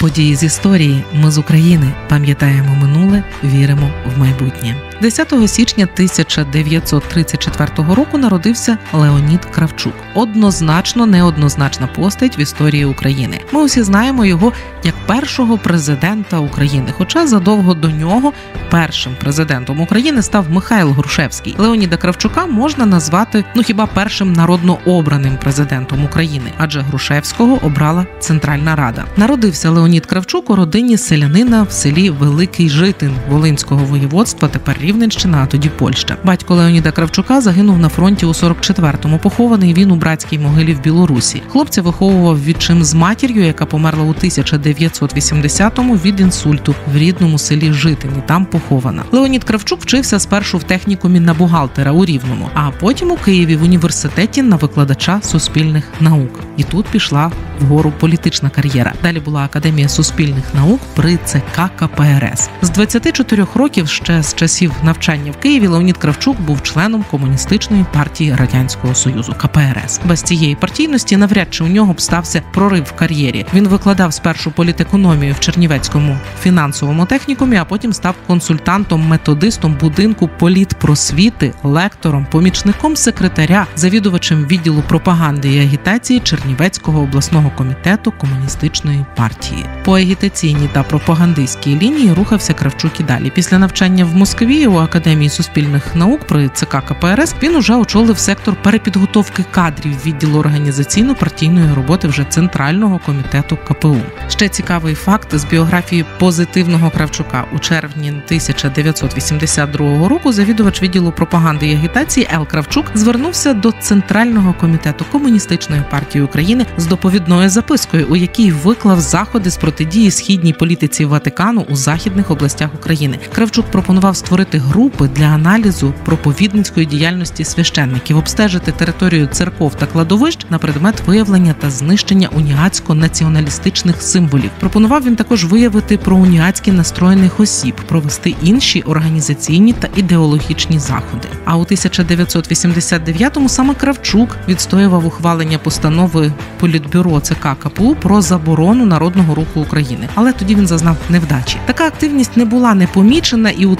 Події з історії. Ми з України пам'ятаємо минуле, віримо в майбутнє. 10 січня 1934 року народився Леонід Кравчук. Однозначно неоднозначна постать в історії України. Ми усі знаємо його як першого президента України. Хоча задовго до нього першим президентом України став Михайло Грушевський. Леоніда Кравчука можна назвати ну хіба першим народно обраним президентом України, адже Грушевського обрала Центральна Рада. Народився Леонід Кравчук у родині селянина в селі Великий Житин Волинського воєводства. Тепер Рівненщина, а тоді Польща. Батько Леоніда Кравчука загинув на фронті у 44-му. Похований він у братській могилі в Білорусі. Хлопця виховував відчим з матір'ю, яка померла у 1980-му від інсульту в рідному селі Житині. Там похована. Леонід Кравчук вчився спершу в технікумі на бухгалтера у Рівному, а потім у Києві в університеті на викладача суспільних наук. І тут пішла вгору політична кар'єра. Далі була академія суспільних наук при ЦК КПРС. З 24 років ще з часів навчання в Києві Леонід Кравчук був членом комуністичної партії радянського союзу КПРС. Без цієї партійності навряд чи у нього б стався прорив в кар'єрі. Він викладав спершу політекономію в Чернівецькому фінансовому технікумі, а потім став консультантом, методистом будинку політпросвіти, лектором, помічником секретаря, завідувачем відділу пропаганди і агітації Чернівецького обласного комітету комуністичної партії. По агітаційній та пропагандистській лінії рухався Кравчук і далі. Після навчання в Москві у академії суспільних наук при ЦК КПРС він уже очолив сектор перепідготовки кадрів відділу організаційно-партійної роботи вже центрального комітету КПУ. Ще цікавий факт з біографії позитивного Кравчука у червні 1982 року. Завідувач відділу пропаганди і агітації Ел Кравчук звернувся до центрального комітету комуністичної партії України з доповідною запискою, у якій виклав заходи з протидії східній політиці Ватикану у західних областях України. Кравчук пропонував створити групи для аналізу проповідницької діяльності священників, обстежити територію церков та кладовищ на предмет виявлення та знищення уніатсько-націоналістичних символів. Пропонував він також виявити про уніатськи настроєних осіб, провести інші організаційні та ідеологічні заходи. А у 1989-му саме Кравчук відстоював ухвалення постанови політбюро ЦК КПУ про заборону народного руху України. Але тоді він зазнав невдачі. Така активність не була непомічена, і у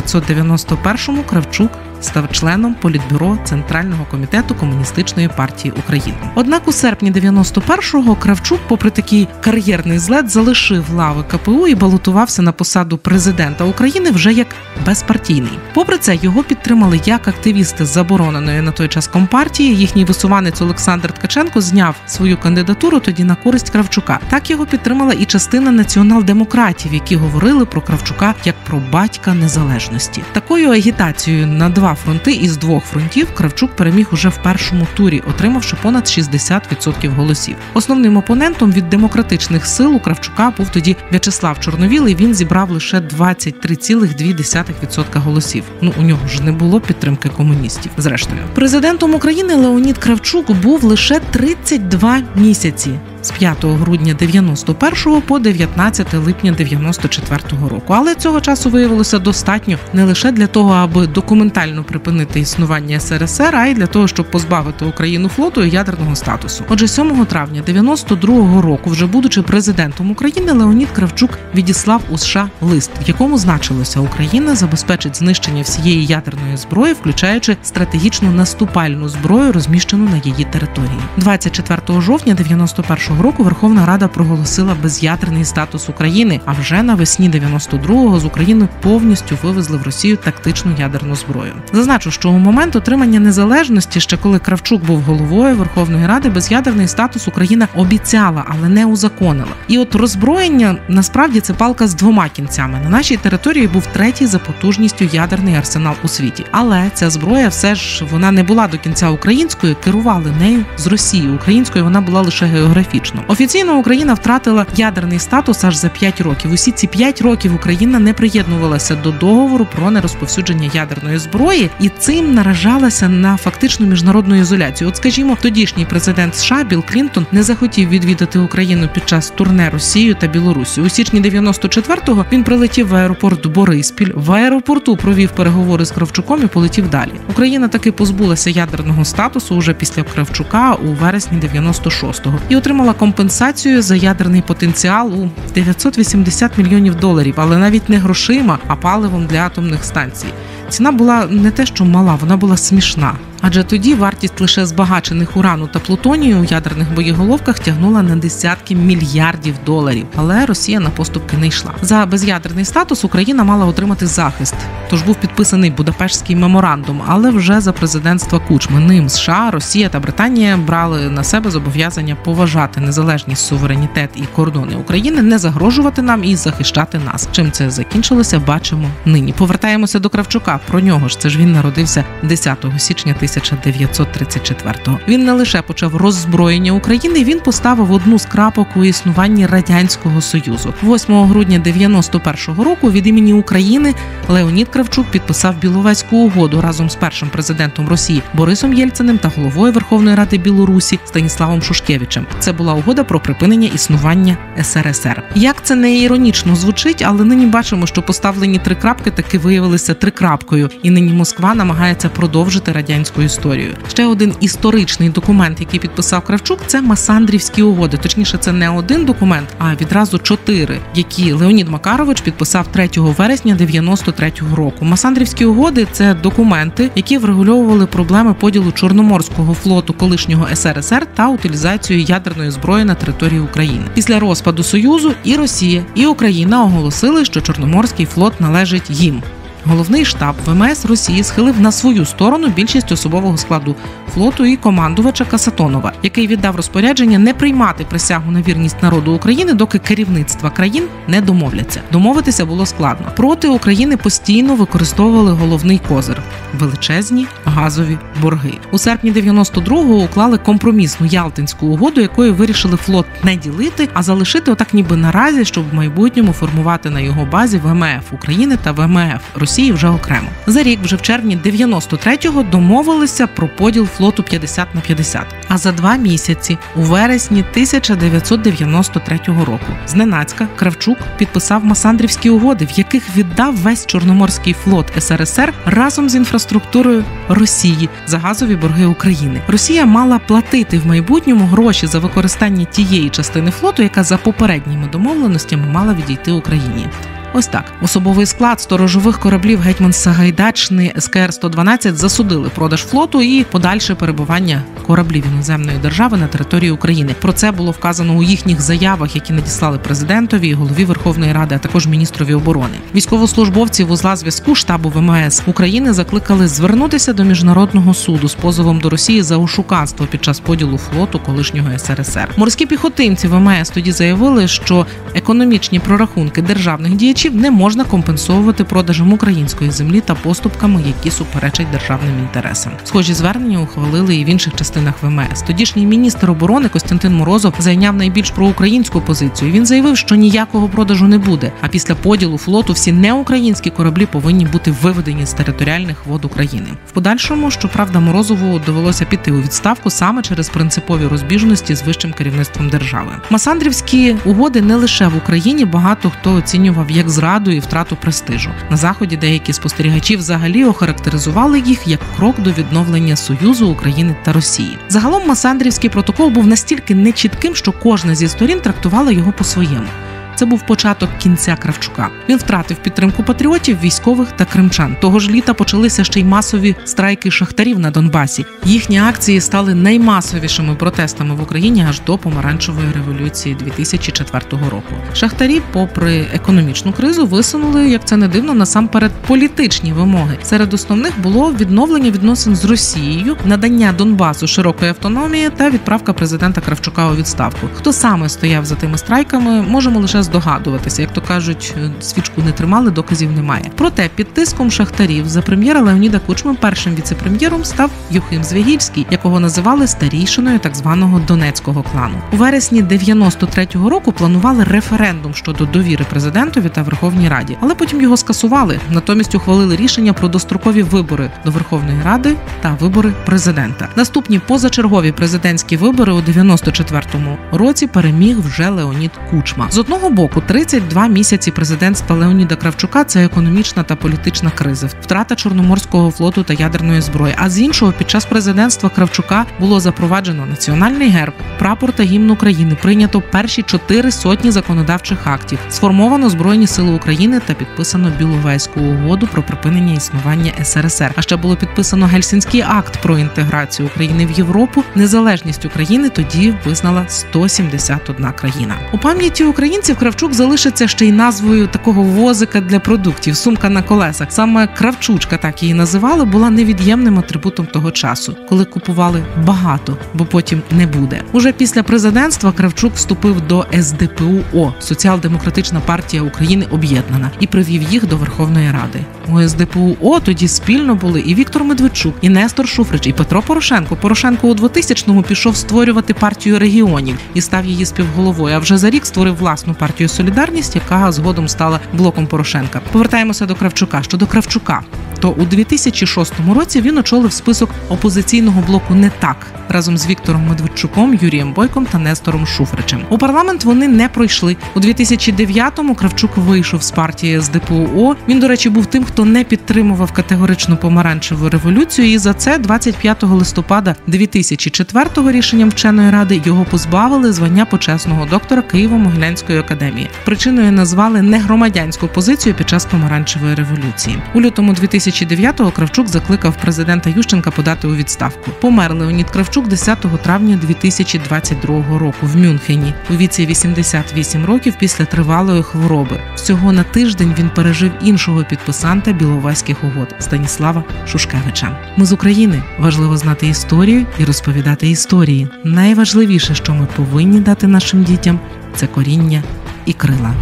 1991-му Кравчук став членом політбюро Центрального комітету комуністичної партії України. Однак у серпні 91-го Кравчук, попри такий кар'єрний злет, залишив лави КПУ і балотувався на посаду президента України вже як безпартійний. Попри це, його підтримали як активісти забороненої на той час компартії. Їхній висуванець Олександр Ткаченко зняв свою кандидатуру тоді на користь Кравчука. Так його підтримала і частина націонал-демократів, які говорили про Кравчука як про батька незалежності. Такою агітацією на два фронти із двох фронтів Кравчук переміг уже в першому турі, отримавши понад 60% голосів. Основним опонентом від демократичних сил у Кравчука був тоді В'ячеслав Чорновіл, і Він зібрав лише 23,2% голосів. Ну у нього ж не було підтримки комуністів. Зрештою, президентом України Леонід Кравчук був лише 32 місяці з 5 грудня 91 по 19 липня 94 року. Але цього часу виявилося достатньо не лише для того, аби документально припинити існування СРСР, а й для того, щоб позбавити Україну флоту і ядерного статусу. Отже, 7 травня 92 року, вже будучи президентом України, Леонід Кравчук відіслав у США лист, в якому значилося, Україна забезпечить знищення всієї ядерної зброї, включаючи стратегічну наступальну зброю, розміщену на її території. 24 жовтня 91 року Верховна Рада проголосила без'ядерний статус України. А вже навесні 92-го з України повністю вивезли в Росію тактичну ядерну зброю. Зазначу, що у момент отримання незалежності, ще коли Кравчук був головою Верховної Ради, без'ядерний статус Україна обіцяла, але не узаконила. І от роззброєння насправді це палка з двома кінцями. На нашій території був третій за потужністю ядерний арсенал у світі. Але ця зброя все ж вона не була до кінця українською, керували нею з Росії. Українською вона була лише географічно. Офіційно Україна втратила ядерний статус аж за 5 років. Усі ці 5 років Україна не приєднувалася до договору про нерозповсюдження ядерної зброї і цим наражалася на фактичну міжнародну ізоляцію. От, скажімо, тодішній президент США Білл Клінтон не захотів відвідати Україну під час турне Росією та Білорусі. У січні 94-го він прилетів в аеропорт Бориспіль. В аеропорту провів переговори з Кравчуком і полетів далі. Україна таки позбулася ядерного статусу уже після Кравчука у вересні 96-го і отримала отримала компенсацію за ядерний потенціал у 980 мільйонів доларів, але навіть не грошима, а паливом для атомних станцій. Ціна була не те, що мала, вона була смішна. Адже тоді вартість лише збагачених урану та плутонію у ядерних боєголовках тягнула на десятки мільярдів доларів. Але Росія на поступки не йшла. За без'ядерний статус Україна мала отримати захист. Тож був підписаний Будапештський меморандум, але вже за президентства Кучми ним США, Росія та Британія брали на себе зобов'язання поважати незалежність, суверенітет і кордони України, не загрожувати нам і захищати нас. Чим це закінчилося, бачимо нині. Повертаємося до Кравчука. Про нього ж це ж він народився 10 січня 1934-го. Він не лише почав роззброєння України, він поставив одну з крапок у існуванні радянського союзу. 8 грудня 91-го року від імені України Леонід Кравчук підписав Біловезьку угоду разом з першим президентом Росії Борисом Єльциним та головою Верховної Ради Білорусі Станіславом Шушкевичем. Це була угода про припинення існування СРСР. Як це не іронічно звучить, але нині бачимо, що поставлені три крапки таки виявилися трикрапкою, і нині Москва намагається продовжити радянську історію. Ще один історичний документ, який підписав Кравчук, це Масандрівські угоди. Точніше, це не один документ, а відразу чотири, які Леонід Макарович підписав 3 вересня 93-го року. Масандрівські угоди це документи, які врегульовували проблеми поділу Чорноморського флоту колишнього СРСР та утилізацію ядерної зброї на території України. Після розпаду Союзу і Росія, і Україна оголосили, що Чорноморський флот належить їм. Головний штаб ВМС Росії схилив на свою сторону більшість особового складу флоту і командувача Касатонова, який віддав розпорядження не приймати присягу на вірність народу України, доки керівництва країн не домовляться. Домовитися було складно. Проти України постійно використовували головний козир величезні газові борги. У серпні 92-го уклали компромісну Ялтинську угоду, якою вирішили флот не ділити, а залишити отак, ніби наразі, щоб в майбутньому формувати на його базі ВМФ України та ВМФ Росії вже окремо. За рік, вже в червні 93-го домовилися про поділ флоту 50 на 50. А за два місяці, у вересні 1993 року, зненацька Кравчук підписав Масандрівські угоди, в яких віддав весь Чорноморський флот СРСР разом з інфраструктурою Росії за газові борги України. Росія мала платити в майбутньому гроші за використання тієї частини флоту, яка за попередніми домовленостями мала відійти Україні. Ось так особовий склад сторожових кораблів гетьман Сагайдачний СКР 112 засудили продаж флоту і подальше перебування кораблів іноземної держави на території України. Про це було вказано у їхніх заявах, які надіслали президентові, голові Верховної Ради, а також міністрові оборони. Військовослужбовці вузла зв'язку штабу ВМС України закликали звернутися до міжнародного суду з позовом до Росії за ошуканство під час поділу флоту колишнього СРСР. Морські піхотинці ВМС тоді заявили, що економічні прорахунки державних діячів споживачів не можна компенсовувати продажем української землі та поступками, які суперечать державним інтересам. Схожі звернення ухвалили і в інших частинах ВМС. Тодішній міністр оборони Костянтин Морозов зайняв найбільш проукраїнську позицію. Він заявив, що ніякого продажу не буде. А після поділу флоту всі неукраїнські кораблі повинні бути виведені з територіальних вод України. В подальшому, щоправда, Морозову довелося піти у відставку саме через принципові розбіжності з вищим керівництвом держави. Масандрівські угоди не лише в Україні багато хто оцінював як зраду і втрату престижу. На заході деякі спостерігачі взагалі охарактеризували їх як крок до відновлення союзу України та Росії. Загалом Масандрівський протокол був настільки нечітким, що кожна зі сторін трактувала його по-своєму. Це був початок кінця Кравчука. Він втратив підтримку патріотів, військових та кримчан. Того ж літа почалися ще й масові страйки шахтарів на Донбасі. Їхні акції стали наймасовішими протестами в Україні аж до помаранчевої революції 2004 року. Шахтарі, попри економічну кризу, висунули, як це не дивно, насамперед політичні вимоги. Серед основних було відновлення відносин з Росією, надання Донбасу широкої автономії та відправка президента Кравчука у відставку. Хто саме стояв за тими страйками, можемо лише здогадуватися, як то кажуть, свічку не тримали, доказів немає. Проте під тиском шахтарів за прем'єра Леоніда Кучми першим віцепрем'єром став Юхим Звягільський, якого називали старійшиною так званого донецького клану. У вересні 93-го року планували референдум щодо довіри президентові та Верховній Раді, але потім його скасували. Натомість ухвалили рішення про дострокові вибори до Верховної Ради та вибори президента. Наступні позачергові президентські вибори у 94-му році переміг вже Леонід Кучма. З одного боку, 32 місяці президентства Леоніда Кравчука це економічна та політична криза, втрата чорноморського флоту та ядерної зброї. А з іншого, під час президентства Кравчука було запроваджено національний герб, прапор та гімн України. Прийнято перші чотири сотні законодавчих актів, сформовано збройні сили України та підписано Біловезьку угоду про припинення існування СРСР. А ще було підписано Гельсінський акт про інтеграцію України в Європу. Незалежність України тоді визнала 171 країна. У пам'яті українців Кравчук залишиться ще й назвою такого возика для продуктів сумка на колесах. Саме Кравчучка, так її називали, була невід'ємним атрибутом того часу, коли купували багато, бо потім не буде. Уже після президентства Кравчук вступив до СДПУ Соціал-демократична партія України об'єднана і привів їх до Верховної Ради. У СДПУ тоді спільно були і Віктор Медведчук, і Нестор Шуфрич, і Петро Порошенко. Порошенко у 2000-му пішов створювати партію регіонів і став її співголовою. А вже за рік створив власну партію Солідарність, яка згодом стала блоком Порошенка. Повертаємося до Кравчука. Щодо Кравчука, то у 2006 році він очолив список опозиційного блоку не так разом з Віктором Медведчуком, Юрієм Бойком та Нестором Шуфричем. У парламент вони не пройшли у 2009-му Кравчук вийшов з партії СДПУ. Він, до речі, був тим, хто не підтримував категоричну помаранчеву революцію. І за це 25 листопада 2004-го рішенням вченої ради його позбавили звання почесного доктора Києво-Могилянської академії. Причиною назвали негромадянську позицію під час помаранчевої революції. У лютому 2009-го Кравчук закликав президента Ющенка подати у відставку. Помер Леонід Кравчук 10 травня 2022 року в Мюнхені у віці 88 років після тривалої хвороби. Всього на тиждень він пережив іншого підписанта Біловаських угод Станіслава Шушкевича. Ми з України важливо знати історію і розповідати історії. Найважливіше, що ми повинні дати нашим дітям, це коріння і крила.